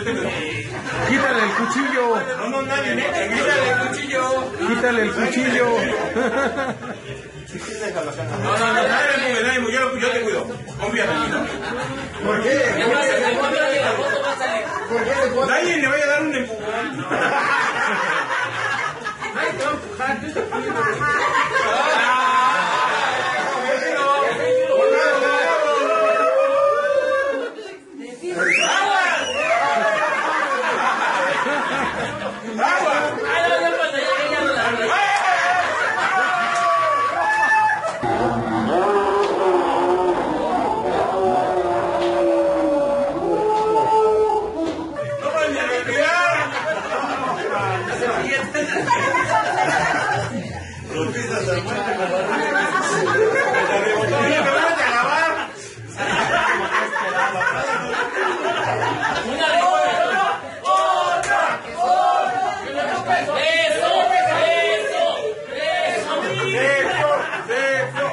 Quítale el cuchillo. No, no, nadie, neta, quítale el cuchillo. Quítale el cuchillo. No, no, no, nadie me mueve, nadie mueve, yo, yo te cuido. Confía en mí. ¿Por qué? Va a. ¿Por qué? Nadie le vaya a dar un empujón. Sexo.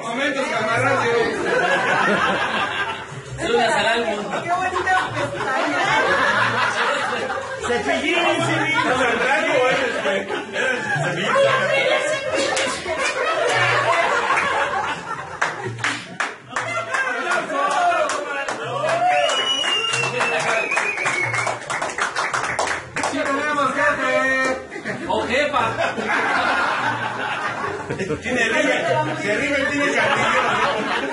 Momentos camarones. Saludas al. Cepillín, cepillín. No, Tiene rime, tiene.